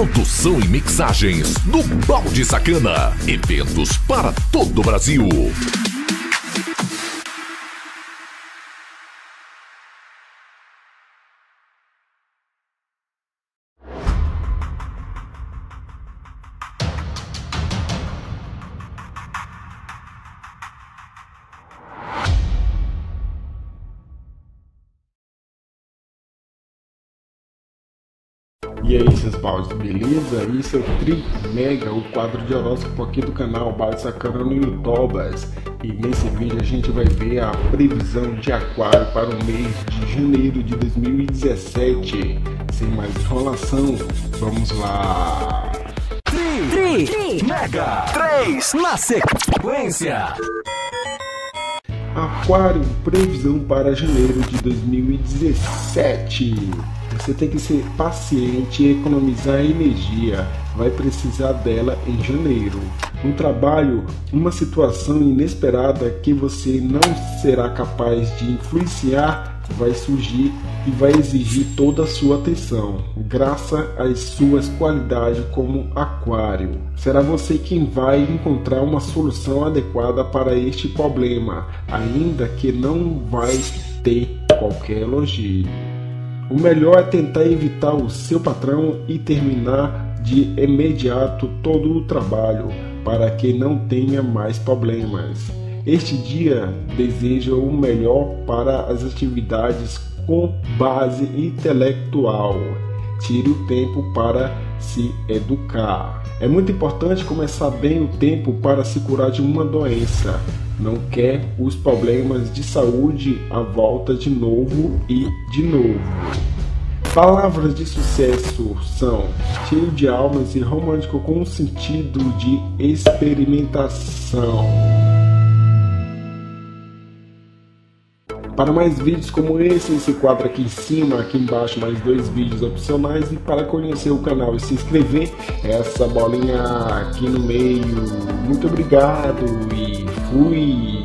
Produção e mixagens do Balde Sacana. Eventos para todo o Brasil. E aí, seus baldes, beleza? Isso é o Tri Mega, o quadro de horóscopo aqui do canal Balde Sacana no YouTube. E nesse vídeo a gente vai ver a previsão de aquário para o mês de janeiro de 2017. Sem mais enrolação, vamos lá! Tri, Tri Mega 3 na sequência. Aquário, previsão para janeiro de 2017. Você tem que ser paciente e economizar energia. Vai precisar dela em janeiro. No trabalho, uma situação inesperada que você não será capaz de influenciar vai surgir e vai exigir toda a sua atenção, graças às suas qualidades como aquário. Será você quem vai encontrar uma solução adequada para este problema, ainda que não vai ter qualquer elogio. O melhor é tentar evitar o seu patrão e terminar de imediato todo o trabalho para que não tenha mais problemas. Este dia deseja o melhor para as atividades com base intelectual. Tire o tempo para se educar. É muito importante começar bem o tempo para se curar de uma doença. Não quer os problemas de saúde à volta de novo e de novo. Palavras de sucesso são cheio de almas e romântico com um sentido de experimentação. Para mais vídeos como esse, esse quadro aqui em cima, aqui embaixo mais dois vídeos opcionais e para conhecer o canal e se inscrever, essa bolinha aqui no meio. Muito obrigado e fui!